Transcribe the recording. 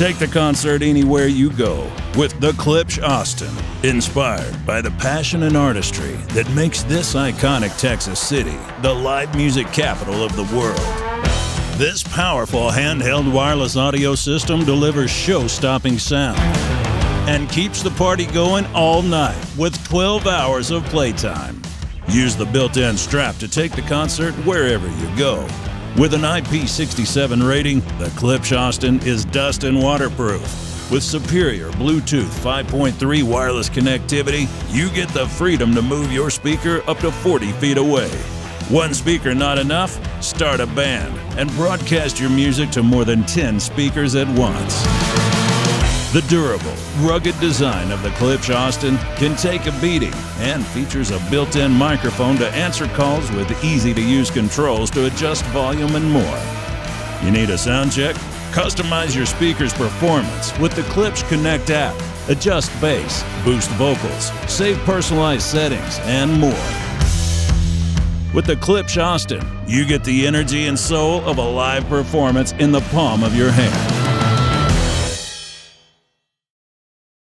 Take the concert anywhere you go with the Klipsch Austin, inspired by the passion and artistry that makes this iconic Texas city the live music capital of the world. This powerful handheld wireless audio system delivers show stopping sound and keeps the party going all night with 12 hours of playtime. Use the built in strap to take the concert wherever you go. With an IP67 rating, the Klipsch Austin is dust and waterproof. With superior Bluetooth 5.3 wireless connectivity, you get the freedom to move your speaker up to 40 feet away. One speaker not enough? Start a band and broadcast your music to more than 10 speakers at once. The durable, rugged design of the Klipsch Austin can take a beating and features a built-in microphone to answer calls with easy-to-use controls to adjust volume and more. You need a sound check? Customize your speaker's performance with the Klipsch Connect app. Adjust bass, boost vocals, save personalized settings, and more. With the Klipsch Austin, you get the energy and soul of a live performance in the palm of your hand.